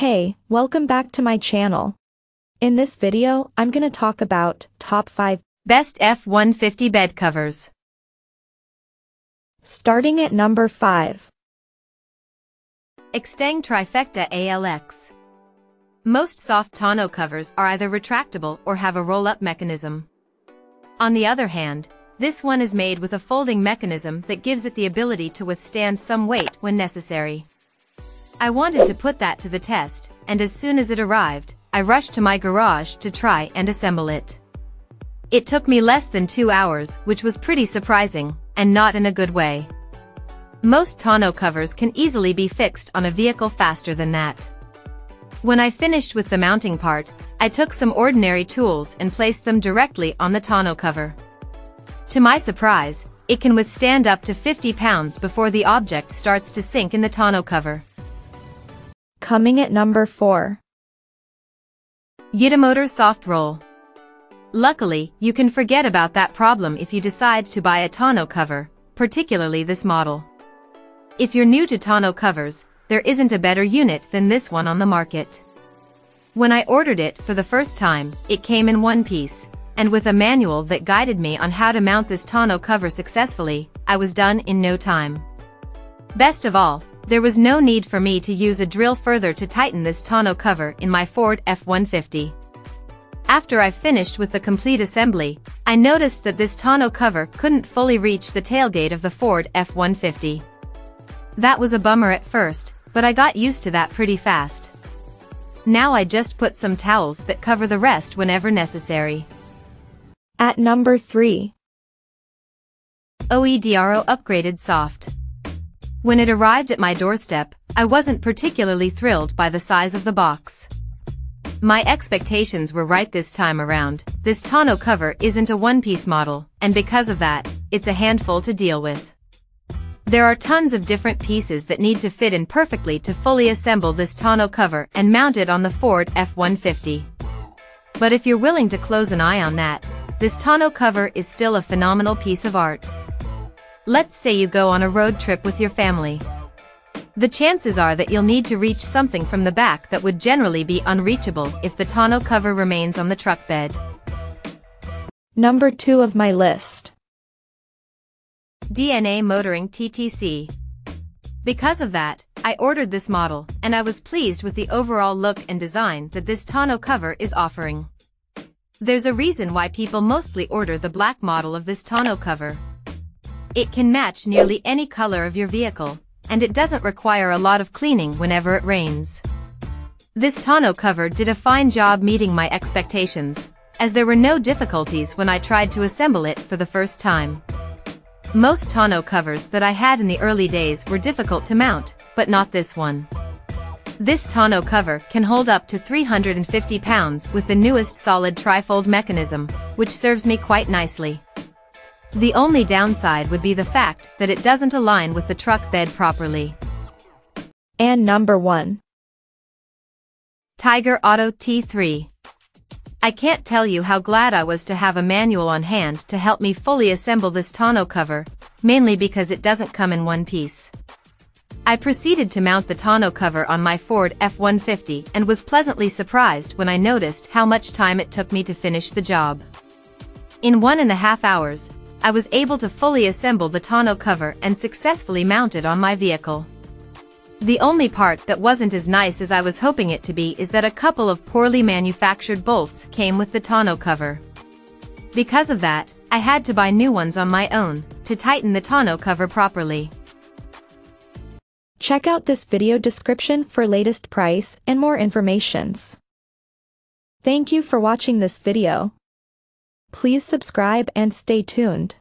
Hey, welcome back to my channel. In this video, I'm gonna talk about top 5 Best F-150 bed covers. starting at number 5. Extang Trifecta ALX. Most soft tonneau covers are either retractable or have a roll-up mechanism. On the other hand, this one is made with a folding mechanism that gives it the ability to withstand some weight when necessary. I wanted to put that to the test, and as soon as it arrived, I rushed to my garage to try and assemble it. It took me less than two hours, which was pretty surprising, and not in a good way. Most tonneau covers can easily be fixed on a vehicle faster than that. When I finished with the mounting part, I took some ordinary tools and placed them directly on the tonneau cover. To my surprise, it can withstand up to 50 pounds before the object starts to sink in the tonneau cover. Coming at number 4. Yitamotor Soft Roll. Luckily, you can forget about that problem if you decide to buy a tonneau cover, particularly this model. If you're new to tonneau covers, there isn't a better unit than this one on the market. When I ordered it for the first time, it came in one piece, and with a manual that guided me on how to mount this tonneau cover successfully, I was done in no time. Best of all, there was no need for me to use a drill further to tighten this tonneau cover in my Ford F-150. After I finished with the complete assembly, I noticed that this tonneau cover couldn't fully reach the tailgate of the Ford F-150. That was a bummer at first, but I got used to that pretty fast. Now I just put some towels that cover the rest whenever necessary. At number 3. OEDRO Upgraded Soft. When it arrived at my doorstep, I wasn't particularly thrilled by the size of the box. My expectations were right this time around, this tonneau cover isn't a one-piece model, and because of that, it's a handful to deal with. There are tons of different pieces that need to fit in perfectly to fully assemble this tonneau cover and mount it on the Ford F-150. But if you're willing to close an eye on that, this tonneau cover is still a phenomenal piece of art. Let's say you go on a road trip with your family. The chances are that you'll need to reach something from the back that would generally be unreachable if the tonneau cover remains on the truck bed. Number 2 of my list. DNA Motoring TTC. Because of that, I ordered this model, and I was pleased with the overall look and design that this tonneau cover is offering. There's a reason why people mostly order the black model of this tonneau cover. It can match nearly any color of your vehicle, and it doesn't require a lot of cleaning whenever it rains. This tonneau cover did a fine job meeting my expectations, as there were no difficulties when I tried to assemble it for the first time. Most tonneau covers that I had in the early days were difficult to mount, but not this one. This tonneau cover can hold up to 350 pounds with the newest solid trifold mechanism, which serves me quite nicely. The only downside would be the fact that it doesn't align with the truck bed properly. And number 1. Tyger Auto T3. I can't tell you how glad I was to have a manual on hand to help me fully assemble this tonneau cover, mainly because it doesn't come in one piece. I proceeded to mount the tonneau cover on my Ford F-150 and was pleasantly surprised when I noticed how much time it took me to finish the job. In one and a half hours, I was able to fully assemble the tonneau cover and successfully mount it on my vehicle. The only part that wasn't as nice as I was hoping it to be is that a couple of poorly manufactured bolts came with the tonneau cover. Because of that, I had to buy new ones on my own, to tighten the tonneau cover properly. Check out this video description for latest price and more informations. Thank you for watching this video. Please subscribe and stay tuned.